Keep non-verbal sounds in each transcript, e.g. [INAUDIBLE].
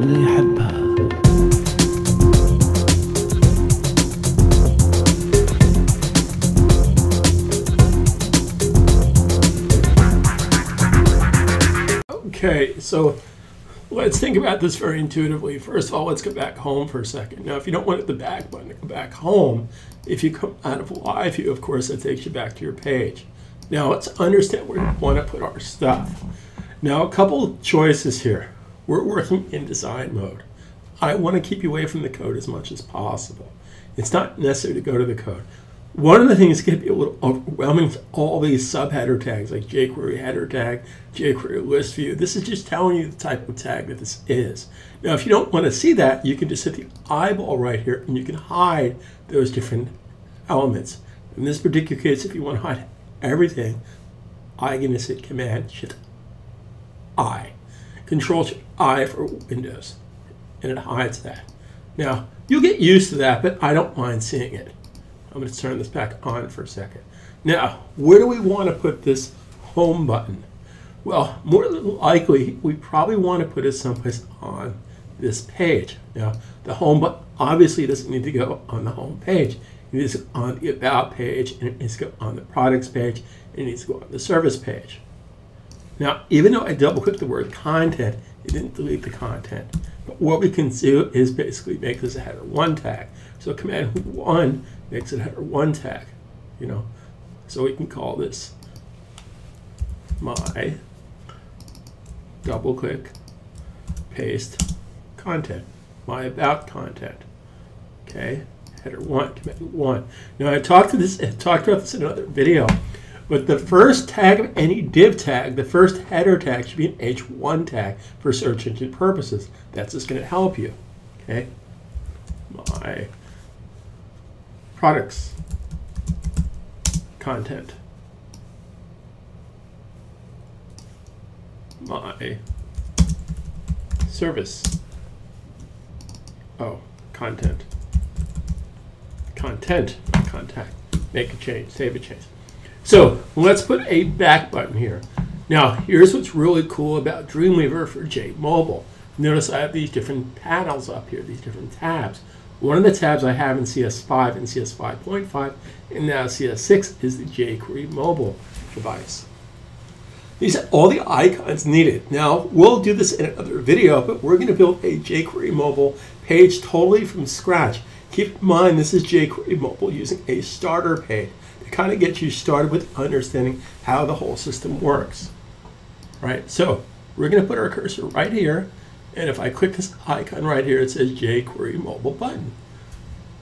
اللي يحبها Okay, so let's think about this very intuitively. First of all, let's go back home for a second. Now, if you don't want the back button to go back home, if you come out of live view, of course, that takes you back to your page. Now, let's understand where we want to put our stuff. Now, a couple choices here. We're working in design mode. I want to keep you away from the code as much as possible. It's not necessary to go to the code. One of the things that can be a little overwhelming is all these subheader tags like jQuery header tag, jQuery list view. This is just telling you the type of tag that this is. Now, if you don't want to see that, you can just hit the eyeball right here and you can hide those different elements. In this particular case, if you want to hide everything, I'm can just hit Command Shift I. Control I for Windows, and it hides that. Now, you'll get used to that, but I don't mind seeing it. I'm going to turn this back on for a second. Now, where do we want to put this home button? Well, more than likely, we probably want to put it someplace on this page. Now, the home button obviously doesn't need to go on the home page. It needs to go on the About page, and it needs to go on the Products page, and it needs to go on the Service page. Now, even though I double click the word content, it didn't delete the content. But what we can do is basically make this a header one tag. So command one makes it a header one tag, you know. So we can call this my double click paste content, my about content. Okay, header one, command one. Now I talked to this, I talked about this in another video. But the first tag of any div tag, the first header tag should be an H1 tag for search engine purposes. That's just going to help you. Okay. My products content. My service. Oh, content. Content, contact. Make a change, save a change. So let's put a back button here. Now, here's what's really cool about Dreamweaver for J Mobile. Notice I have these different panels up here, these different tabs. One of the tabs I have in CS5 and CS5.5 and now CS6 is the jQuery mobile device. These are all the icons needed. Now, we'll do this in another video, but we're going to build a jQuery mobile page totally from scratch. Keep in mind, this is jQuery mobile using a starter page kind of get you started with understanding how the whole system works. Right, so we're going to put our cursor right here, and if I click this icon right here, it says jQuery mobile button.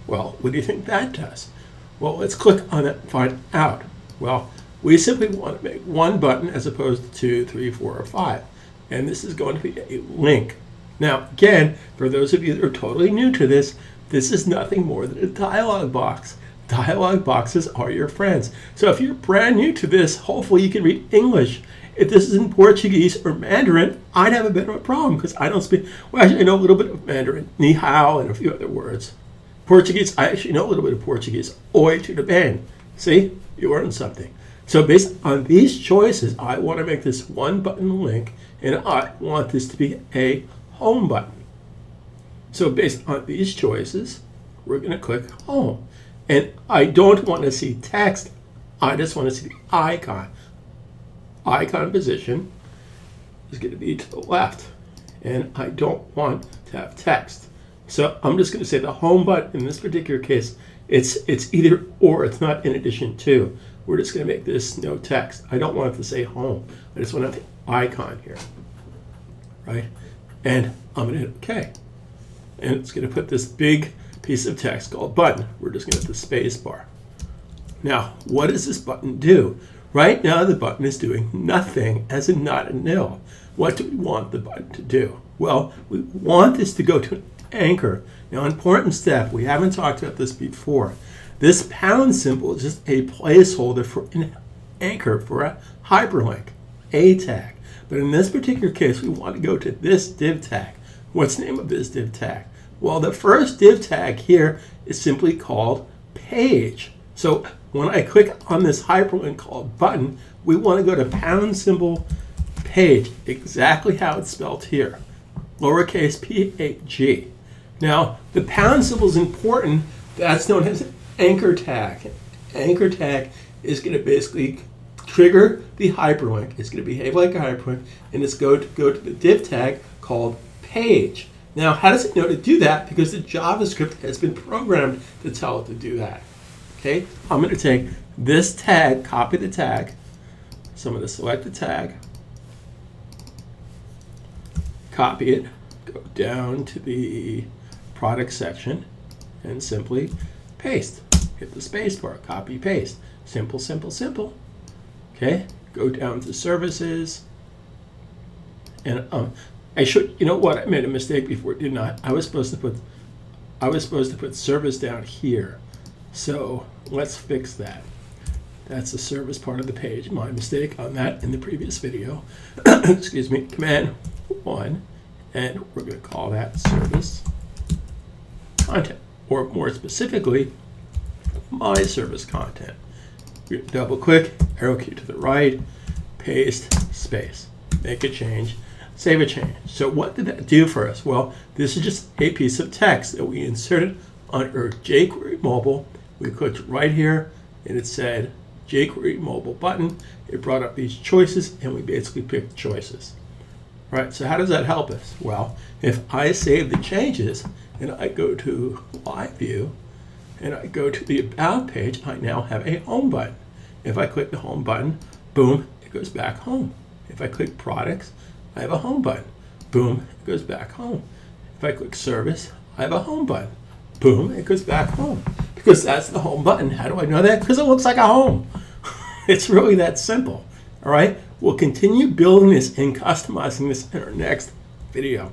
Well, what do you think that does? Well, let's click on it and find out. Well, we simply want to make one button as opposed to two, three, four, or five. And this is going to be a link. Now, again, for those of you that are totally new to this, this is nothing more than a dialog box. Dialog boxes are your friends. So if you're brand new to this, hopefully you can read English. If this is in Portuguese or Mandarin, I'd have a bit of a problem because I don't speak, well, actually, I know a little bit of Mandarin, ni hao, and a few other words. Portuguese, I actually know a little bit of Portuguese. Oi, tudo bem. See, you learned something. So based on these choices, I want to make this one button link, and I want this to be a home button. So based on these choices, we're going to click home. And I don't want to see text. I just want to see the icon. Icon position is going to be to the left. And I don't want to have text. So I'm just going to say the home button in this particular case, it's, it's either or, it's not in addition to. We're just going to make this no text. I don't want it to say home. I just want to have the icon here, right? And I'm going to hit OK. And it's going to put this big piece of text called button. We're just going to hit the space bar. Now, what does this button do? Right now, the button is doing nothing, as in not a nil. What do we want the button to do? Well, we want this to go to an anchor. Now, important step, we haven't talked about this before. This pound symbol is just a placeholder for an anchor for a hyperlink, a tag. But in this particular case, we want to go to this div tag. What's the name of this div tag? Well, the first div tag here is simply called page. So when I click on this hyperlink called button, we want to go to pound symbol page, exactly how it's spelled here. lowercase p a g. Now, the pound symbol is important. That's known as anchor tag. Anchor tag is going to basically trigger the hyperlink. It's going to behave like a hyperlink, and it's going to go to the div tag called page. Now, how does it know to do that? Because the JavaScript has been programmed to tell it to do that. Okay, I'm going to take this tag, copy the tag. So I'm going to select the tag, copy it, go down to the product section, and simply paste. Hit the spacebar, copy, paste. Simple, simple, simple. Okay, go down to services. And um, I should, you know what, I made a mistake before, didn't I? I was supposed to put, I was supposed to put service down here. So let's fix that. That's the service part of the page. My mistake on that in the previous video. [COUGHS] Excuse me, command one, and we're gonna call that service content, or more specifically, my service content. Double click, arrow key to the right, paste, space, make a change, save a change. So what did that do for us? Well, this is just a piece of text that we inserted on our jQuery Mobile. We clicked right here and it said jQuery Mobile button. It brought up these choices and we basically picked choices. Right, so how does that help us? Well, if I save the changes and I go to Live View, and I go to the About page, I now have a Home button. If I click the Home button, boom, it goes back home. If I click Products, I have a Home button. Boom, it goes back home. If I click Service, I have a Home button. Boom, it goes back home. Because that's the Home button. How do I know that? Because it looks like a home. [LAUGHS] it's really that simple. All right, we'll continue building this and customizing this in our next video.